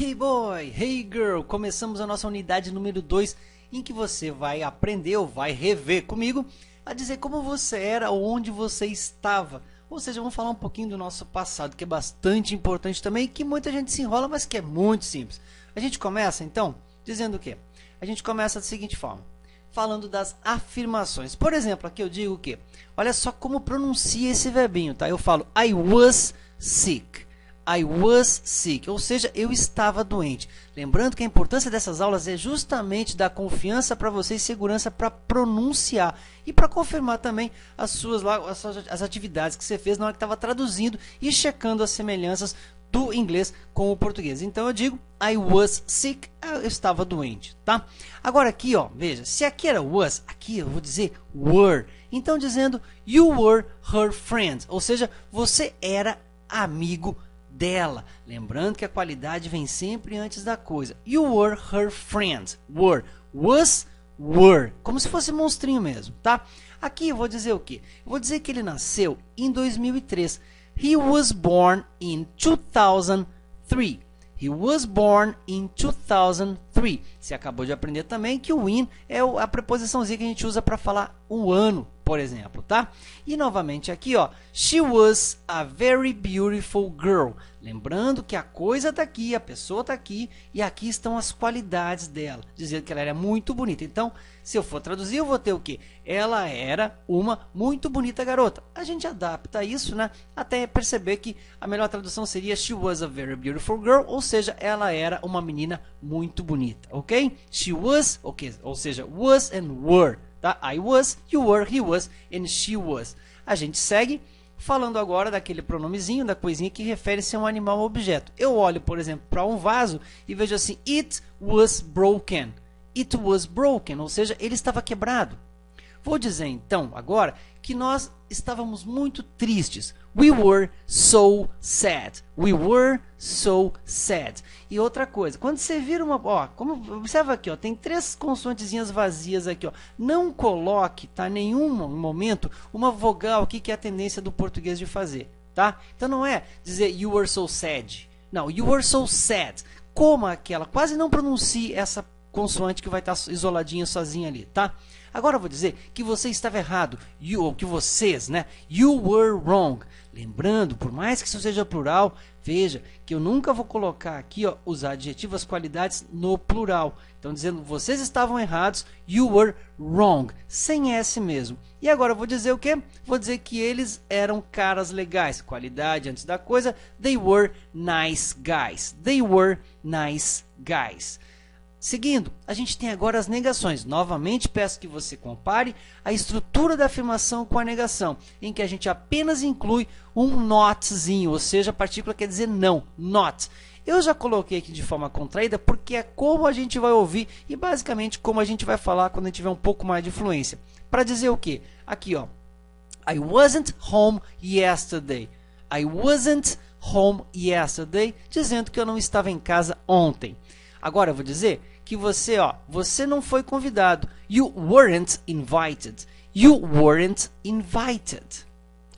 Hey boy, hey girl, começamos a nossa unidade número 2 em que você vai aprender ou vai rever comigo a dizer como você era ou onde você estava. Ou seja, vamos falar um pouquinho do nosso passado, que é bastante importante também, que muita gente se enrola, mas que é muito simples. A gente começa então dizendo o quê? A gente começa da seguinte forma: falando das afirmações. Por exemplo, aqui eu digo o quê? Olha só como pronuncia esse verbinho, tá? Eu falo I was sick. I was sick, ou seja, eu estava doente. Lembrando que a importância dessas aulas é justamente dar confiança para você e segurança para pronunciar e para confirmar também as suas as, atividades que você fez na hora que estava traduzindo e checando as semelhanças do inglês com o português. Então eu digo I was sick, eu estava doente, tá? Agora aqui, ó, veja, se aqui era was, aqui eu vou dizer were. Então dizendo you were her friend, ou seja, você era amigo. Lembrando que a qualidade vem sempre antes da coisa. You were her friend. Were. Was, were. Como se fosse monstrinho mesmo, tá? Aqui eu vou dizer o quê? Eu vou dizer que ele nasceu em 2003. He was born in 2003. He was born in 2003. Você acabou de aprender também que o in é a preposiçãozinha que a gente usa para falar o ano, por exemplo, tá? E novamente aqui, ó, she was a very beautiful girl. Lembrando que a coisa está aqui, a pessoa está aqui e aqui estão as qualidades dela, dizendo que ela era muito bonita. Então, se eu for traduzir, eu vou ter o quê? Ela era uma muito bonita garota. A gente adapta isso, né? Até perceber que a melhor tradução seria she was a very beautiful girl, ou seja, ela era uma menina muito bonita, ok? She was, ok, ou seja, was and were Tá? I was, you were, he was and she was. A gente segue falando agora daquele pronomezinho, da coisinha que refere-se a um animal ou objeto. Eu olho, por exemplo, para um vaso e vejo assim: It was broken. It was broken, ou seja, ele estava quebrado. Vou dizer então agora que nós estávamos muito tristes. We were so sad. We were so sad. E outra coisa, quando você vira uma, ó, como observa aqui, ó, tem três consoantezinhas vazias aqui, ó. Não coloque, tá, nenhum momento uma vogal aqui que é a tendência do português de fazer, tá? Então não é dizer you were so sad. Não, you were so sad. Como aquela, quase não pronuncie essa consoante que vai estar isoladinha sozinha ali, tá? Agora eu vou dizer que você estava errado, you, ou que vocês, né? You were wrong. Lembrando, por mais que isso seja plural, veja que eu nunca vou colocar aqui ó, os adjetivos, as qualidades no plural. Então, dizendo vocês estavam errados, you were wrong, sem S mesmo. E agora eu vou dizer o quê? Vou dizer que eles eram caras legais. Qualidade antes da coisa, they were nice guys. They were nice guys. Seguindo, a gente tem agora as negações. Novamente peço que você compare a estrutura da afirmação com a negação, em que a gente apenas inclui um notzinho, ou seja, a partícula quer dizer não, not. Eu já coloquei aqui de forma contraída porque é como a gente vai ouvir e basicamente como a gente vai falar quando a gente tiver um pouco mais de fluência. Para dizer o que? Aqui, ó. I wasn't home yesterday. I wasn't home yesterday, dizendo que eu não estava em casa ontem. Agora eu vou dizer que você, ó, você não foi convidado. You weren't invited. You weren't invited.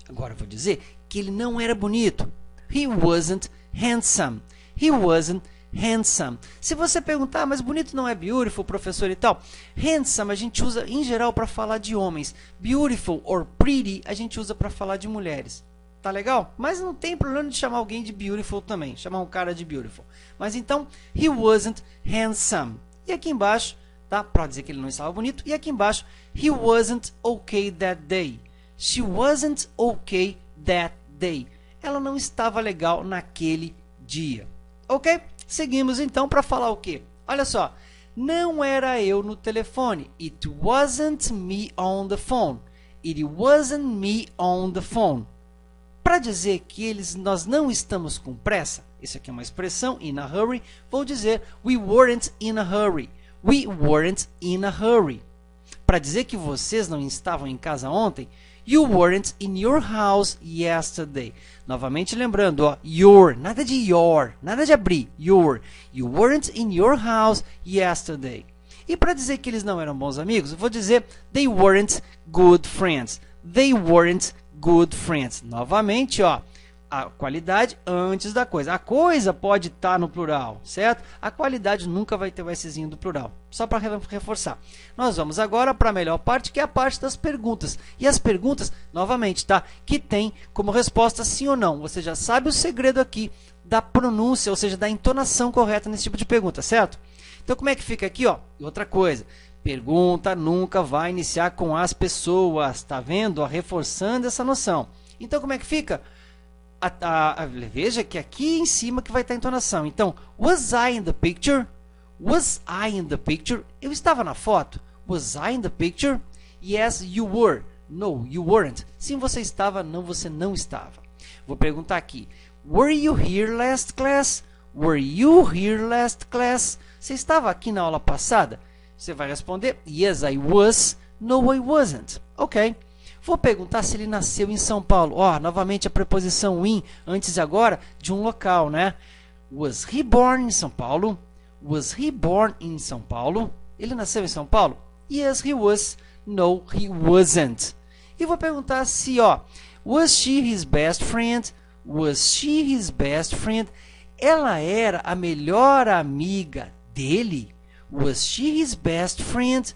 Agora eu vou dizer que ele não era bonito. He wasn't handsome. He wasn't handsome. Se você perguntar, mas bonito não é beautiful, professor e tal. Handsome a gente usa em geral para falar de homens. Beautiful or pretty a gente usa para falar de mulheres. Tá legal? Mas não tem problema de chamar alguém de beautiful também. Chamar um cara de beautiful. Mas então, he wasn't handsome. E aqui embaixo, tá? Para dizer que ele não estava bonito. E aqui embaixo, he wasn't okay that day. She wasn't okay that day. Ela não estava legal naquele dia. Ok? Seguimos então para falar o quê? Olha só. Não era eu no telefone. It wasn't me on the phone. It wasn't me on the phone. Para dizer que eles, nós não estamos com pressa, isso aqui é uma expressão, in a hurry, vou dizer we weren't in a hurry. We weren't in a hurry. Para dizer que vocês não estavam em casa ontem, you weren't in your house yesterday. Novamente lembrando, ó, your, nada de your, nada de abrir, your. You weren't in your house yesterday. E para dizer que eles não eram bons amigos, vou dizer they weren't good friends. They weren't good friends. Novamente, ó, a qualidade antes da coisa. A coisa pode estar tá no plural, certo? A qualidade nunca vai ter o Szinho do plural. Só para reforçar. Nós vamos agora para a melhor parte, que é a parte das perguntas. E as perguntas, novamente, tá? Que tem como resposta sim ou não. Você já sabe o segredo aqui da pronúncia, ou seja, da entonação correta nesse tipo de pergunta, certo? Então, como é que fica aqui, ó? Outra coisa. Pergunta nunca vai iniciar com as pessoas, tá vendo? Reforçando essa noção. Então, como é que fica? A, a, a, veja que aqui em cima que vai estar a entonação. Então, was I in the picture? Was I in the picture? Eu estava na foto. Was I in the picture? Yes, you were. No, you weren't. Sim, você estava. Não, você não estava. Vou perguntar aqui. Were you here last class? Were you here last class? Você estava aqui na aula passada? Você vai responder Yes, I was. No, I wasn't. Ok. Vou perguntar se ele nasceu em São Paulo. Ó, oh, novamente a preposição in, antes e agora, de um local, né? Was he born in São Paulo? Was he born in São Paulo? Ele nasceu em São Paulo? Yes, he was. No, he wasn't. E vou perguntar se, ó, was she his best friend? Was she his best friend? Ela era a melhor amiga dele? Was she his best friend?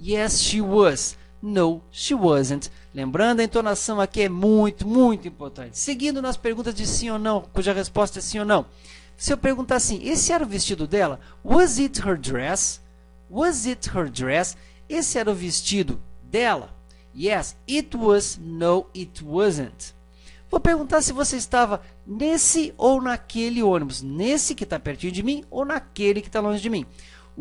Yes, she was. No, she wasn't. Lembrando, a entonação aqui é muito, muito importante. Seguindo nas perguntas de sim ou não, cuja resposta é sim ou não. Se eu perguntar assim, esse era o vestido dela? Was it her dress? Was it her dress? Esse era o vestido dela? Yes, it was. No, it wasn't. Vou perguntar se você estava nesse ou naquele ônibus. Nesse que está pertinho de mim ou naquele que está longe de mim.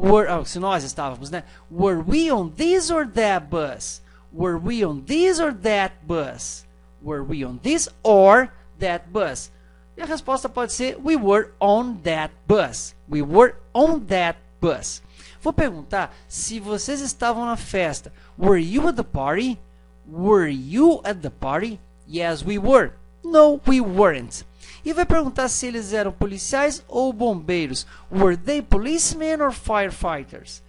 Were, oh, se nós estávamos, né? Were we on this or that bus? Were we on this or that bus? Were we on this or that bus? E a resposta pode ser We were on that bus. We were on that bus. Vou perguntar se vocês estavam na festa. Were you at the party? Were you at the party? Yes, we were. No, we weren't. E vai perguntar se eles eram policiais ou bombeiros. Were they policemen or firefighters?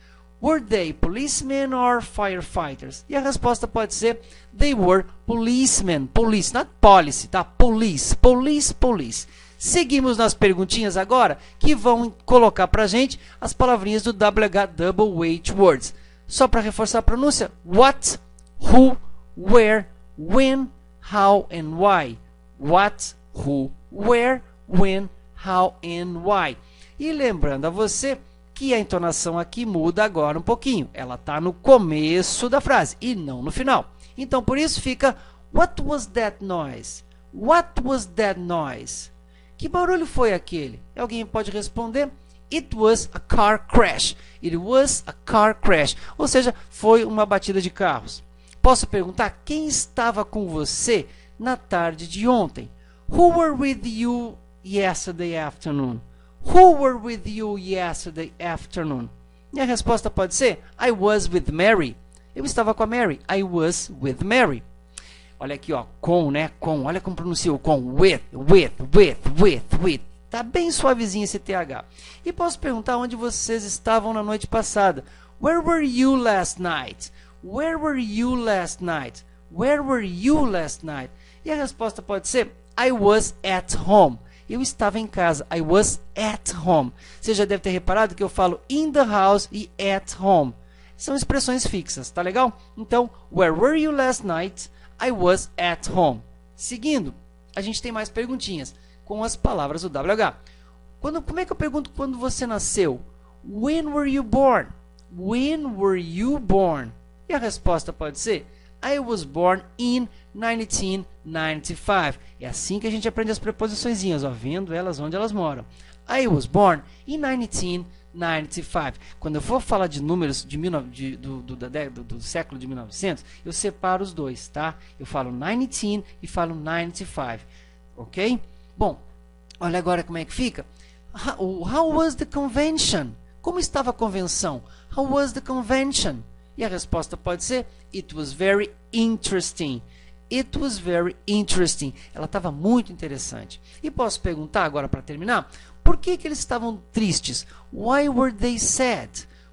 Were they policemen or firefighters? E a resposta pode ser They were policemen. Police, not policy, tá? Police, police, police. Seguimos nas perguntinhas agora, que vão colocar pra gente as palavrinhas do WH Double Weight Words. Só para reforçar a pronúncia: What, Who, Where, When, How and Why. What, Who, Where, When, How and Why. E lembrando a você que a entonação aqui muda agora um pouquinho. Ela está no começo da frase e não no final. Então, por isso fica What was that noise? What was that noise? Que barulho foi aquele? Alguém pode responder It was a car crash. It was a car crash. Ou seja, foi uma batida de carros. Posso perguntar quem estava com você na tarde de ontem? Who were with you yesterday afternoon? Who were with you yesterday afternoon? E a resposta pode ser I was with Mary. Eu estava com a Mary. I was with Mary. Olha aqui, ó, com, né? Com. Olha como pronuncia o com. With, with, with, with, with. Tá bem suavezinho esse TH. E posso perguntar onde vocês estavam na noite passada. Where were you last night? Where were you last night? Where were you last night? E a resposta pode ser I was at home eu estava em casa. I was at home. Você já deve ter reparado que eu falo in the house e at home. São expressões fixas, tá legal? Então, where were you last night? I was at home. Seguindo, a gente tem mais perguntinhas com as palavras do WH. Quando, como é que eu pergunto quando você nasceu? When were you born? When were you born? E a resposta pode ser I was born in 1995. É assim que a gente aprende as preposições, vendo elas onde elas moram. I was born in 1995. Quando eu for falar de números de, de, do, do, do, do, século de 1900, eu separo os dois, tá? Eu falo 19 e falo 95, ok? Bom, olha agora como é que fica. How, how was the convention? Como estava a convenção? How was the convention? E a resposta pode ser It was very interesting. It was very interesting. Ela estava muito interessante. E posso perguntar agora para terminar, por que, que eles estavam tristes? Why were they sad?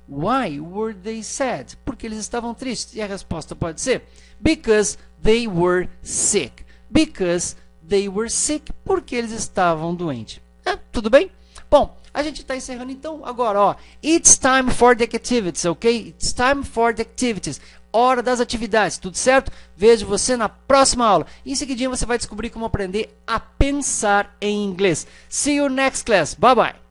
Why were they sad? Porque eles estavam tristes. E a resposta pode ser Because they were sick. Because they were sick, porque eles estavam doentes. É, tudo bem? Bom, a gente está encerrando então agora, ó. It's time for the activities, ok? It's time for the activities. Hora das atividades, tudo certo? Vejo você na próxima aula. Em seguidinho você vai descobrir como aprender a pensar em inglês. See you next class. Bye bye.